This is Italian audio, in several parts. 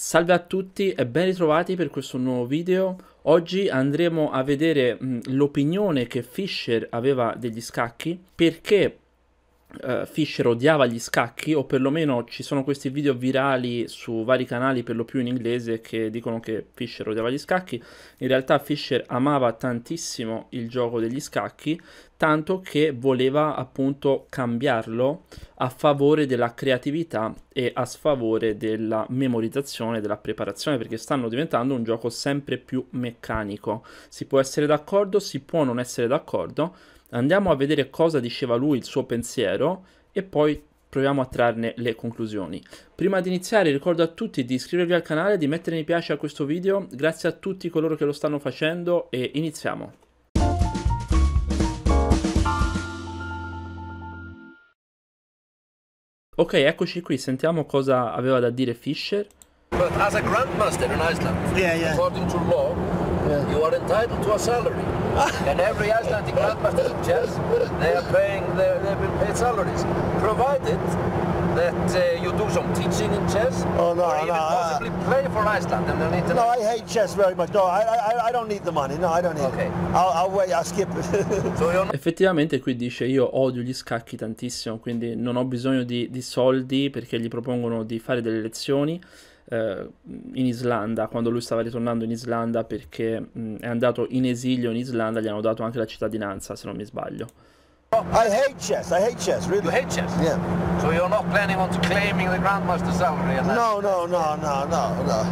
Salve a tutti e ben ritrovati per questo nuovo video. Oggi andremo a vedere l'opinione che Fischer aveva degli scacchi, perché uh, Fischer odiava gli scacchi, o perlomeno ci sono questi video virali su vari canali, per lo più in inglese, che dicono che Fischer odiava gli scacchi. In realtà Fischer amava tantissimo il gioco degli scacchi, tanto che voleva appunto cambiarlo a favore della creatività e a sfavore della memorizzazione, della preparazione, perché stanno diventando un gioco sempre più meccanico. Si può essere d'accordo, si può non essere d'accordo, Andiamo a vedere cosa diceva lui, il suo pensiero, e poi proviamo a trarne le conclusioni. Prima di iniziare ricordo a tutti di iscrivervi al canale, di mettere mi piace a questo video, grazie a tutti coloro che lo stanno facendo e iniziamo. Ok, eccoci qui, sentiamo cosa aveva da dire Fischer. But as a grandmaster in Iceland, yeah, yeah. according to law, yeah. you are entitled to a salary. And every Icelandic grandmaster in chess, they are paying, they, they've been paid salaries, provided that uh, you do some teaching in chess, oh, no, or even no, possibly uh, play for Iceland and then No, I hate chess very much. No, I, I, I don't need the money. No, I don't need okay. it. I'll, I'll wait, I'll skip it. so Effettivamente qui dice io odio gli scacchi tantissimo, quindi non ho bisogno di, di soldi perché gli propongono di fare delle lezioni eh, in Islanda, quando lui stava ritornando in Islanda perché mh, è andato in esilio in Islanda, gli hanno dato anche la cittadinanza, se non mi sbaglio. I hate chess. I hate chess. Really. You hate chess? Yeah. So you're not planning on claiming the grandmaster salary? No, no, no, no, no, no.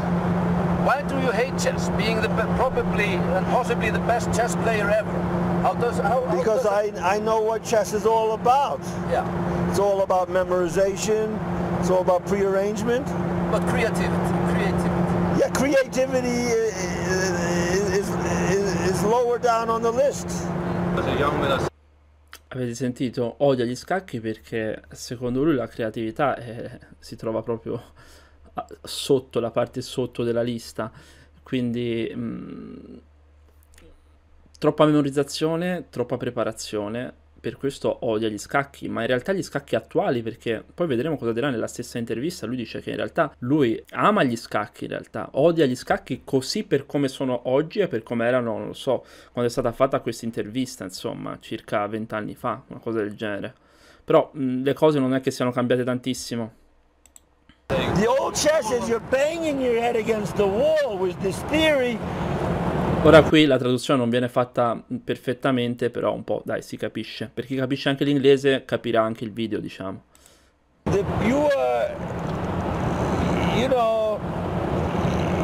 Why do you hate chess? Being the probably and possibly the best chess player ever. How does how, how Because does I I know what chess is all about. Yeah. It's all about memorization. It's all about prearrangement. But creativity, creativity. Yeah, creativity is, is, is lower down on the list. Avete sentito? Odia gli scacchi perché secondo lui la creatività è, si trova proprio sotto, la parte sotto della lista. Quindi mh, mm, troppa memorizzazione, troppa preparazione per questo odia gli scacchi, ma in realtà gli scacchi attuali, perché poi vedremo cosa dirà nella stessa intervista, lui dice che in realtà lui ama gli scacchi, in realtà odia gli scacchi così per come sono oggi e per come erano, non lo so, quando è stata fatta questa intervista, insomma, circa vent'anni fa, una cosa del genere. Però mh, le cose non è che siano cambiate tantissimo. The old chess is you're banging your head against the wall with this theory Ora qui la traduzione non viene fatta perfettamente, però un po', dai, si capisce. Per chi capisce anche l'inglese capirà anche il video, diciamo. The, you are, you know,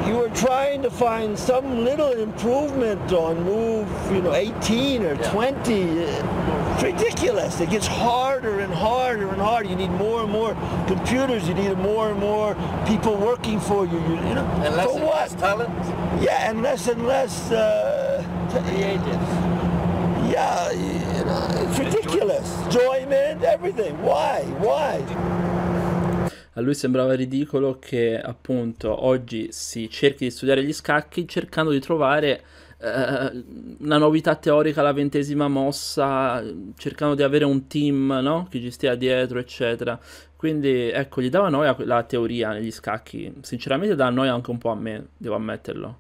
you were trying to find some little improvement on move, you know, 18 or yeah. 20. It's ridiculous. It gets harder and harder and harder. You need more and more computers. You need more and more people working for you. You, you know, and less and less talent. Yeah, and less and less uh, creative. Yeah, you know, it's ridiculous. Enjoyment, everything. Why? Why? A lui sembrava ridicolo che appunto oggi si cerchi di studiare gli scacchi cercando di trovare eh, una novità teorica alla ventesima mossa, cercando di avere un team, no? Che ci stia dietro, eccetera. Quindi, ecco, gli dava noia la teoria negli scacchi. Sinceramente dà noia anche un po' a me, devo ammetterlo.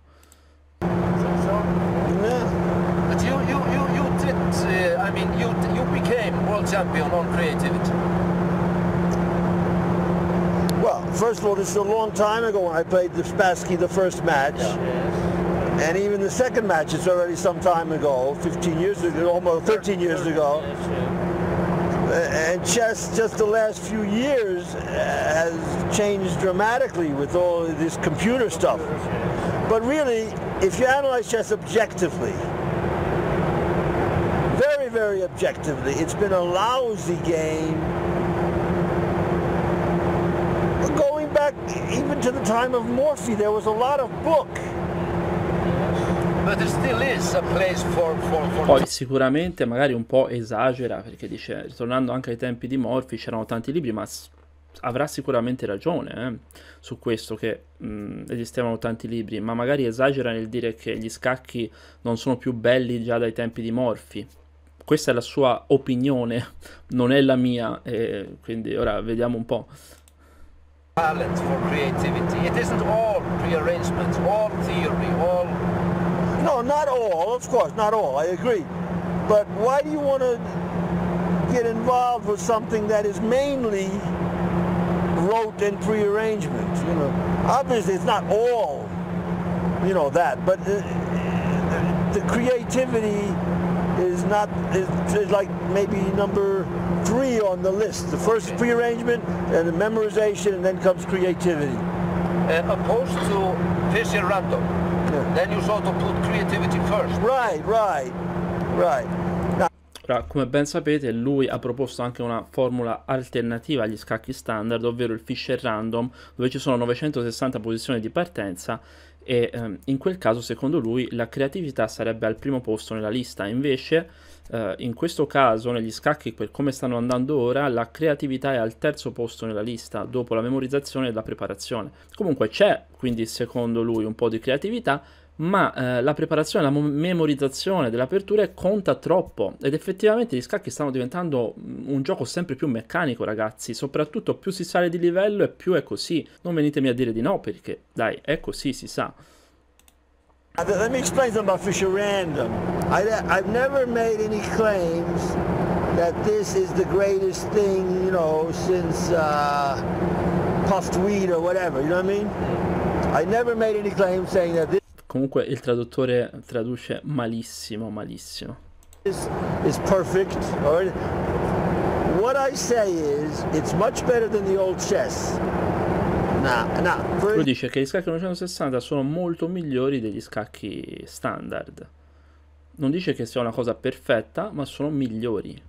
Well, first of all, this is a long time ago when I played the Spassky the first match. Yeah. And even the second match, it's already some time ago, 15 years ago, almost 13 years ago. And chess, just the last few years, uh, has changed dramatically with all this computer stuff. But really, if you analyze chess objectively, very, very objectively, it's been a lousy game. Going back even to the time of Morphy, there was a lot of book. Poi sicuramente magari un po' esagera perché dice, ritornando anche ai tempi di Morphy c'erano tanti libri, ma avrà sicuramente ragione eh, su questo che mh, esistevano tanti libri, ma magari esagera nel dire che gli scacchi non sono più belli già dai tempi di Morphy. Questa è la sua opinione, non è la mia, e quindi ora vediamo un po'. Talent for creativity. It isn't all all, of course, not all, I agree. But why do you want to get involved with something that is mainly rote and prearrangement? You know, obviously it's not all, you know, that, but the, the creativity is not is, is like maybe number three on the list. The first is prearrangement and the memorization, and then comes creativity. Uh, opposed to fishing random. Then you sort of put creativity first. Right, right, right. Ora, come ben sapete, lui ha proposto anche una formula alternativa agli scacchi standard, ovvero il Fisher Random, dove ci sono 960 posizioni di partenza e ehm, in quel caso, secondo lui, la creatività sarebbe al primo posto nella lista. Invece, eh, in questo caso, negli scacchi per come stanno andando ora, la creatività è al terzo posto nella lista, dopo la memorizzazione e la preparazione. Comunque c'è, quindi, secondo lui, un po' di creatività, ma eh, la preparazione, la mo- memorizzazione dell'apertura conta troppo ed effettivamente gli scacchi stanno diventando mm, un gioco sempre più meccanico ragazzi, soprattutto più si sale di livello e più è così, non venitemi a dire di no perché dai è così si sa. let me explain something about Fisher Random. I, I've never made any claims that this is the greatest thing, you know, since uh, puffed wheat or whatever. You know what I mean? I never made any claims saying that this Comunque il traduttore traduce malissimo, malissimo. is, is perfect. Or what I say is, it's much better than the old chess. Now, for Lui dice che gli scacchi 960 sono molto migliori degli scacchi standard. Non dice che sia una cosa perfetta, ma sono migliori.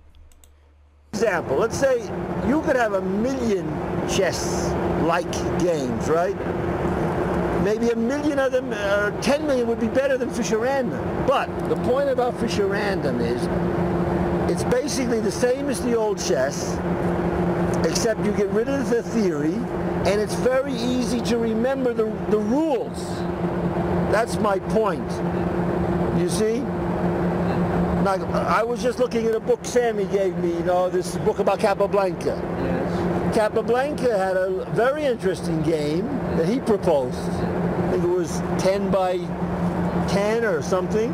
example, let's say you could have a million chess-like games, right? Maybe a million of them, or 10 million would be better than Fisher Random. But the point about Fisher Random is it's basically the same as the old chess, except you get rid of the theory, and it's very easy to remember the, the rules. That's my point. You see? Like, I was just looking at a book Sammy gave me, you know, this book about Capablanca. Capablanca had a very interesting game that he proposed. I think it was 10 by 10 or something.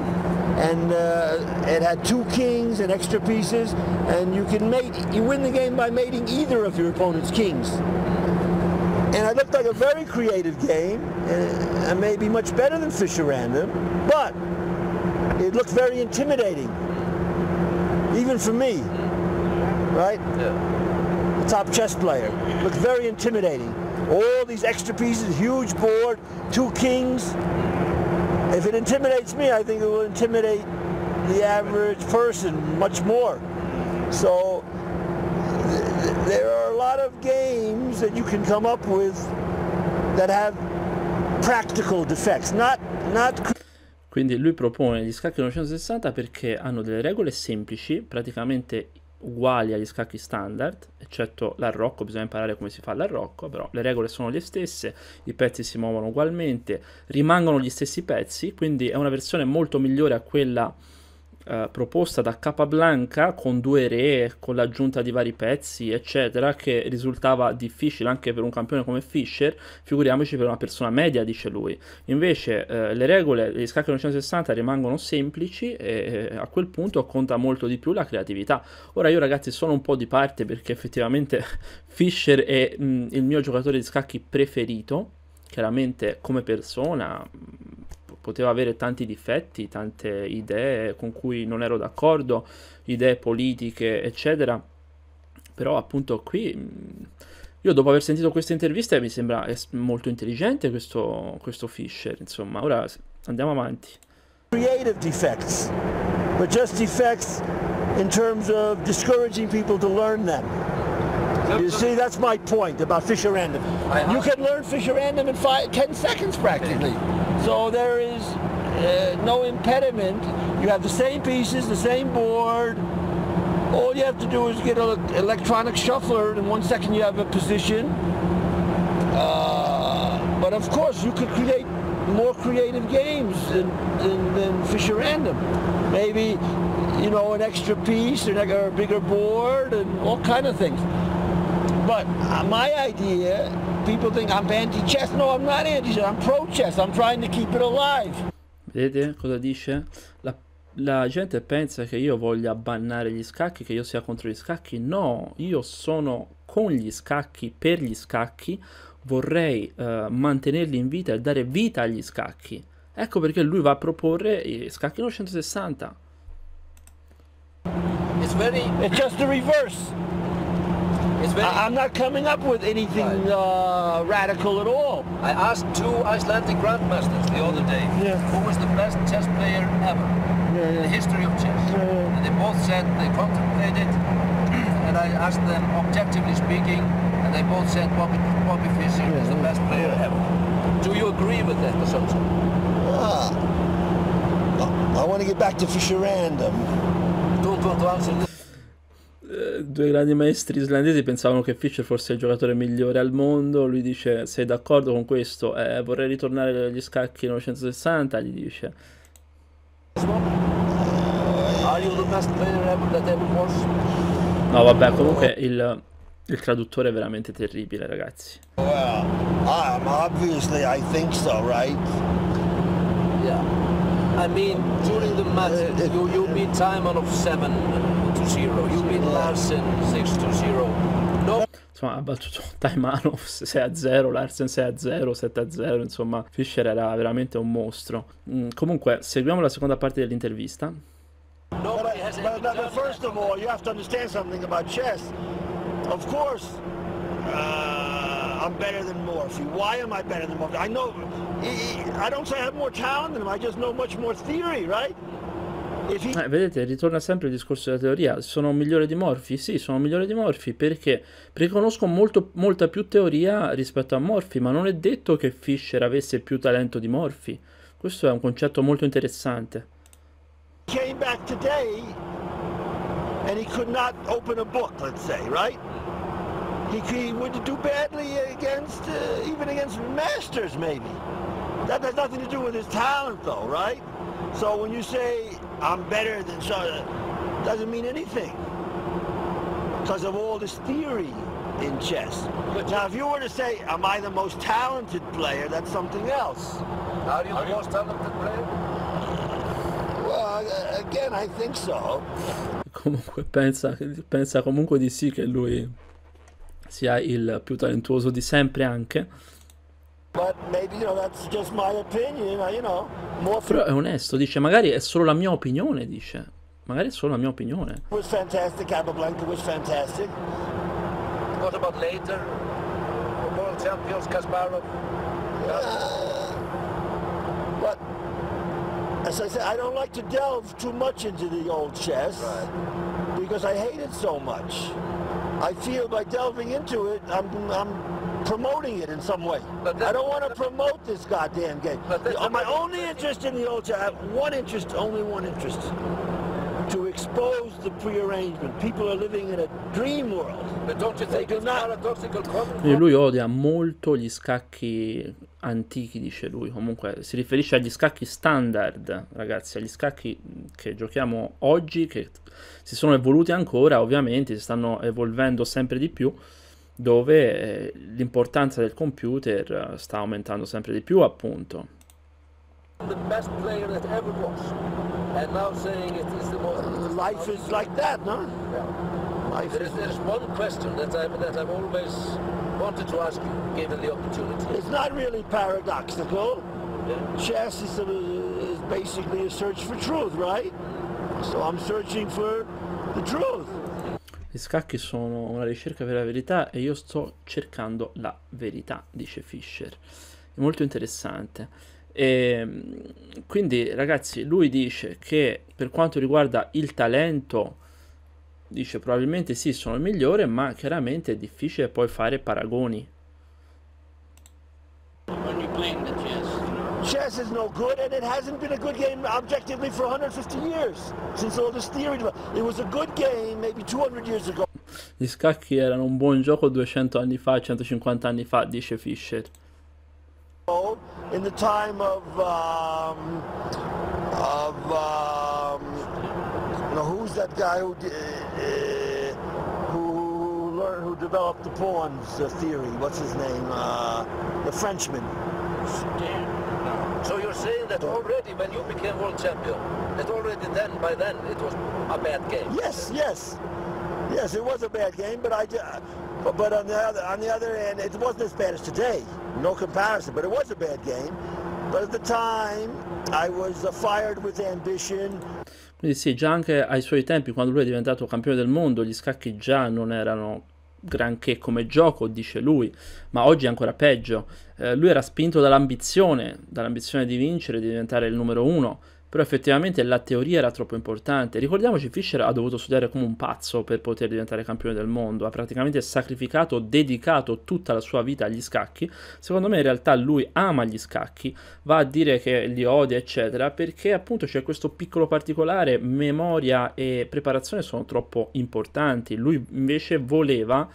And uh, it had two kings and extra pieces. And you can mate, you win the game by mating either of your opponent's kings. And it looked like a very creative game, uh, and maybe much better than Fisher Random, but it looked very intimidating, even for me, right? Yeah. Top chess player. Looked very intimidating. All these extra pieces, huge board, two kings. If it intimidates me, I think it will intimidate the average person much more. So th- th- there are a lot of games that you can come up with that have practical defects, not not Quindi lui propone gli scacchi 960 perché hanno delle regole semplici, praticamente uguali agli scacchi standard, eccetto l'arrocco, bisogna imparare come si fa l'arrocco, però le regole sono le stesse, i pezzi si muovono ugualmente, rimangono gli stessi pezzi, quindi è una versione molto migliore a quella eh, proposta da Capablanca con due re, con l'aggiunta di vari pezzi, eccetera, che risultava difficile anche per un campione come Fischer, figuriamoci per una persona media, dice lui. Invece eh, le regole degli scacchi 960 rimangono semplici e eh, a quel punto conta molto di più la creatività. Ora io ragazzi sono un po' di parte perché effettivamente Fischer è mh, il mio giocatore di scacchi preferito, chiaramente come persona mh, poteva avere tanti difetti, tante idee con cui non ero d'accordo, idee politiche, eccetera. Però appunto qui io dopo aver sentito queste interviste mi sembra molto intelligente questo, questo Fischer, insomma. Ora andiamo avanti. creative defects, but just defects in terms of discouraging people to learn them. You see, that's my point about Fisher Random. I- You can learn Fisher Random in five, 10 seconds practically. So there is uh, no impediment. You have the same pieces, the same board. All you have to do is get an electronic shuffler. In one second, you have a position. Uh, but of course, you could create more creative games than, than, than Fisher Random. Maybe, you know, an extra piece or, a bigger board and all kind of things. But uh, my idea, people think I'm anti-chess. No, I'm not anti-chess. I'm pro-chess. I'm trying to keep it alive. Vedete cosa dice? La, la gente pensa che io voglia bannare gli scacchi, che io sia contro gli scacchi. No, io sono con gli scacchi, per gli scacchi, vorrei uh, mantenerli in vita e dare vita agli scacchi. Ecco perché lui va a proporre i scacchi 960. It's very... It's just the reverse. Very... I'm not coming up with anything right. uh, radical at all. I asked two Icelandic grandmasters the other day yeah. who was the best chess player ever yeah, in the history of chess. And they both said they contemplated, and I asked them objectively speaking, and they both said Bobby, Bobby Fischer is the best player ever. Do you agree with that assumption? Ah, I want to get back to Fischer random. Don't want to answer this. due grandi maestri islandesi pensavano che Fischer fosse il giocatore migliore al mondo, lui dice sei d'accordo con questo, eh, vorrei ritornare agli scacchi 960, gli dice. No vabbè, comunque il, il traduttore è veramente terribile ragazzi. Well, um, obviously I think so, right? Yeah. I mean, during the match, eh, eh. you, you beat time out of seven. 6-0, you Larsen 6-0. No. Insomma, ha battuto Taimanov 6-0, Larsen 6-0, 7-0, insomma, Fischer era veramente un mostro. Mm, comunque, seguiamo la seconda parte dell'intervista. Nobody has to understand something about chess. Of course, uh, I'm better than Morphy. Why am I better than Morphy? I know, I don't say I have more talent than him, I just know much more theory, right? Eh, vedete, ritorna sempre il discorso della teoria. Sono migliore di Morphy? Sì, sono migliore di Morphy perché? Perché conosco molto, molta più teoria rispetto a Morphy, ma non è detto che Fischer avesse più talento di Morphy. Questo è un concetto molto interessante. Came back today and he could not open a book, let's say, right? He, he would do badly against, uh, even against masters, maybe. That has nothing to do with his talent, though, right? So when you say I'm better than so, doesn't mean anything because of all this theory in chess. Now, if you were to say, am I the most talented player, that's something else. Are you the most talented player? Well, again, I think so. Comunque pensa, pensa comunque di sì che lui sia il più talentuoso di sempre anche. But maybe, you know, that's just my opinion, you know, More... Però è onesto, dice, magari è solo la mia opinione, dice. Magari è solo la mia opinione. was fantastic, Capablanca was fantastic. What about later? World champions Kasparov? Uh, but as I said, I don't like to delve too much into the old chess right. because I hate it so much. I feel by delving into it, I'm, I'm promoting it in some way. I don't want to promote this goddamn game. My only interest in the old, I have one interest, only one interest. To expose the prearrangement. People are living in a dream world. But don't you think it's not... paradoxical? E lui odia molto gli scacchi antichi, dice lui. Comunque si riferisce agli scacchi standard, ragazzi, agli scacchi che giochiamo oggi, che si sono evoluti ancora, ovviamente, si stanno evolvendo sempre di più, dove eh, l'importanza del computer sta aumentando sempre di più, appunto. The best player that ever was. And now saying it is the most... Life is like that, no? Yeah. Life there is, there is one question that, I, that I've always wanted to ask you, given the opportunity. It's not really paradoxical. Yeah. Chess is, a, is basically a search for truth, right? So I'm searching for the truth. Gli scacchi sono una ricerca per la verità e io sto cercando la verità, dice Fischer. È molto interessante. E, ehm, quindi, ragazzi, lui dice che per quanto riguarda il talento, dice probabilmente sì, sono il migliore, ma chiaramente è difficile poi fare paragoni. Chess is no good, and it hasn't been a good game objectively for 150 years since all this theory. It was a good game maybe 200 years ago. Gli scacchi erano un buon gioco 200 anni fa, 150 anni fa, dice Fischer. In the time of um, of um, you know, who's that guy who uh, who learned who developed the pawns uh, theory? What's his name? Uh, the Frenchman. So you're saying that already when you became world champion, that already then, by then, it was a bad game. Yes, yes, yes. It was a bad game, but I, but, but on the other on the other end, it wasn't as bad as today. No comparison, but it was a bad game. But at the time, I was uh, fired with ambition. Quindi sì, già anche ai suoi tempi, quando lui è diventato campione del mondo, gli scacchi già non erano granché come gioco, dice lui, ma oggi è ancora peggio. Eh, lui era spinto dall'ambizione, dall'ambizione di vincere, di diventare il numero uno, però effettivamente la teoria era troppo importante. Ricordiamoci, Fischer ha dovuto studiare come un pazzo per poter diventare campione del mondo, ha praticamente sacrificato, dedicato tutta la sua vita agli scacchi. Secondo me in realtà lui ama gli scacchi, va a dire che li odia, eccetera, perché appunto c'è questo piccolo particolare, memoria e preparazione sono troppo importanti. Lui invece voleva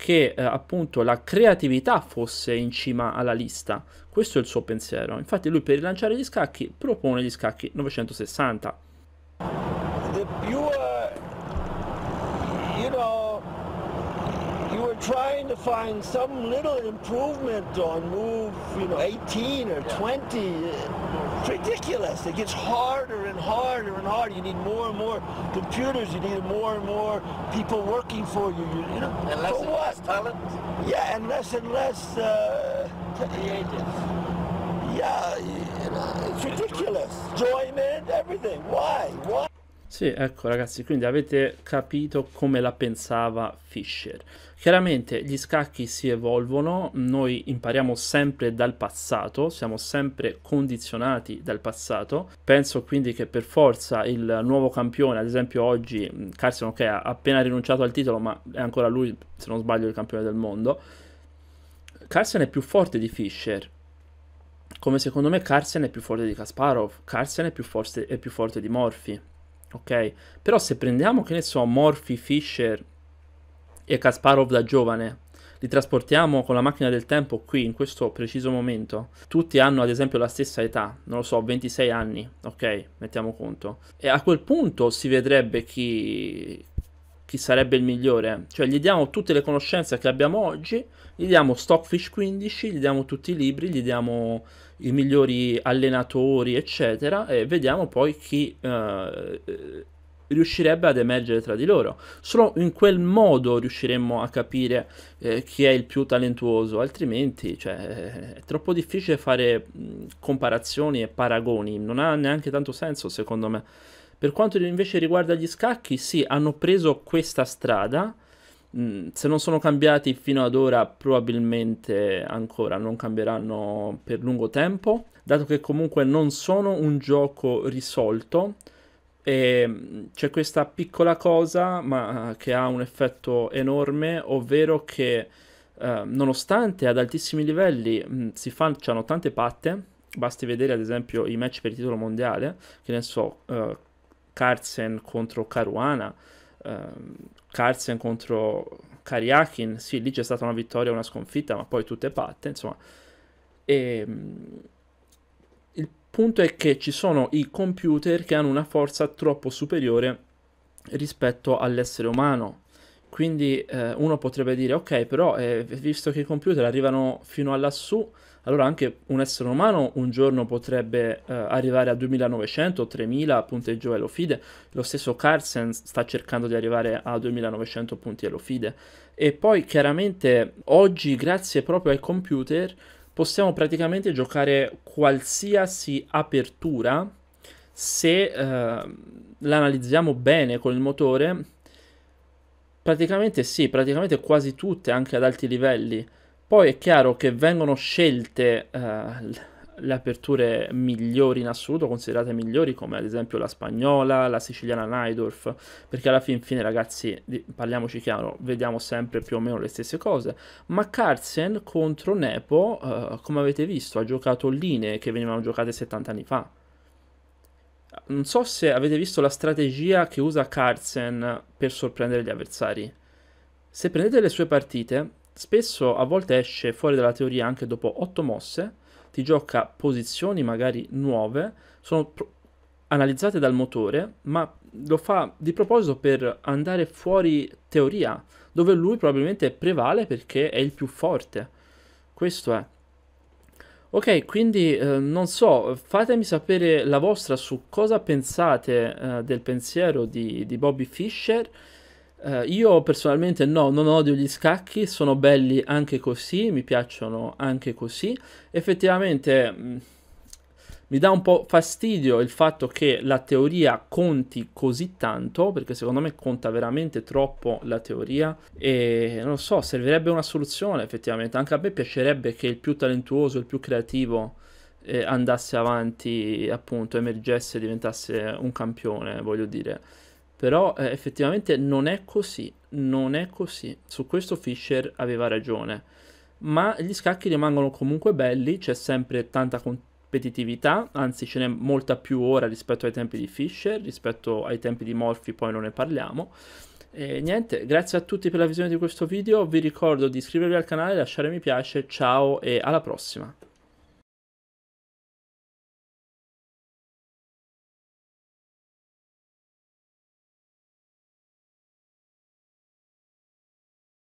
che eh, appunto la creatività fosse in cima alla lista. Questo è il suo pensiero. Infatti lui per rilanciare gli scacchi propone gli scacchi 960. The pure, you know, you were trying to find some little improvement on move, you know, 18 or 20. It's ridiculous. It gets harder and harder and harder. You need more and more computers. You need more and more people working for you. you, you know, And less for and what? less talent. Yeah, and less and less. Uh, Creative. yeah, you know, it's ridiculous. Enjoyment, everything. Why? Why? Sì, ecco ragazzi, quindi avete capito come la pensava Fischer. Chiaramente gli scacchi si evolvono, noi impariamo sempre dal passato, siamo sempre condizionati dal passato. Penso quindi che per forza il nuovo campione, ad esempio oggi mh, Carlsen ok, ha appena rinunciato al titolo, ma è ancora lui, se non sbaglio, il campione del mondo. Carlsen è più forte di Fischer. Come secondo me Carlsen è più forte di Kasparov, Carlsen è più forte, è più forte di Morphy ok? Però se prendiamo, che ne so, Morphy, Fischer e Kasparov da giovane, li trasportiamo con la macchina del tempo qui, in questo preciso momento, tutti hanno ad esempio la stessa età, non lo so, 26 anni, ok? Mettiamo conto. E a quel punto si vedrebbe chi, chi sarebbe il migliore. Cioè gli diamo tutte le conoscenze che abbiamo oggi, gli diamo Stockfish 15, gli diamo tutti i libri, gli diamo i migliori allenatori, eccetera, e vediamo poi chi eh, riuscirebbe ad emergere tra di loro. Solo in quel modo riusciremmo a capire eh, chi è il più talentuoso, altrimenti cioè, è troppo difficile fare comparazioni e paragoni, non ha neanche tanto senso secondo me. Per quanto invece riguarda gli scacchi, sì, hanno preso questa strada. Se non sono cambiati fino ad ora, probabilmente ancora non cambieranno per lungo tempo, dato che comunque non sono un gioco risolto. E mm, c'è questa piccola cosa, ma che ha un effetto enorme, ovvero che eh, nonostante ad altissimi livelli mh, si facciano tante patte, basti vedere ad esempio i match per il titolo mondiale, che ne so, eh, contro Caruana, Carlsen contro Kariakin, sì, lì c'è stata una vittoria e una sconfitta, ma poi tutte patte, insomma. E, mh, il punto è che ci sono i computer che hanno una forza troppo superiore rispetto all'essere umano. Quindi eh, uno potrebbe dire, ok, però eh, visto che i computer arrivano fino a lassù, allora anche un essere umano un giorno potrebbe eh, arrivare a 2900, 3000 punteggio Elofide, lo stesso Carlsen sta cercando di arrivare a 2900 punti Elofide e poi chiaramente oggi grazie proprio ai computer possiamo praticamente giocare qualsiasi apertura se eh, l'analizziamo bene con il motore. Praticamente sì, praticamente quasi tutte anche ad alti livelli. Poi è chiaro che vengono scelte uh, le aperture migliori in assoluto, considerate migliori come ad esempio la spagnola, la siciliana Naidorf, perché alla fin fine ragazzi, parliamoci chiaro, vediamo sempre più o meno le stesse cose, ma Carlsen contro Nepo, uh, come avete visto, ha giocato linee che venivano giocate 70 anni fa. Non so se avete visto la strategia che usa Carlsen per sorprendere gli avversari. Se prendete le sue partite, spesso a volte esce fuori dalla teoria anche dopo 8 mosse, ti gioca posizioni magari nuove, sono pro- analizzate dal motore, ma lo fa di proposito per andare fuori teoria, dove lui probabilmente prevale perché è il più forte. Questo è. Ok, quindi eh, non so, fatemi sapere la vostra su cosa pensate eh, del pensiero di, di Bobby Fischer. Eh, io personalmente no, non odio gli scacchi, sono belli anche così, mi piacciono anche così. Effettivamente mm, mi dà un po' fastidio il fatto che la teoria conti così tanto, perché secondo me conta veramente troppo la teoria e non so, servirebbe una soluzione effettivamente. Anche a me piacerebbe che il più talentuoso, il più creativo eh, andasse avanti, appunto, emergesse, diventasse un campione, voglio dire. Però eh, effettivamente non è così, non è così. Su questo Fischer aveva ragione. Ma gli scacchi rimangono comunque belli, c'è sempre tanta competitività, anzi ce n'è molta più ora rispetto ai tempi di Fischer, rispetto ai tempi di Morphy poi non ne parliamo. E niente, grazie a tutti per la visione di questo video, vi ricordo di iscrivervi al canale, lasciare mi piace, ciao e alla prossima!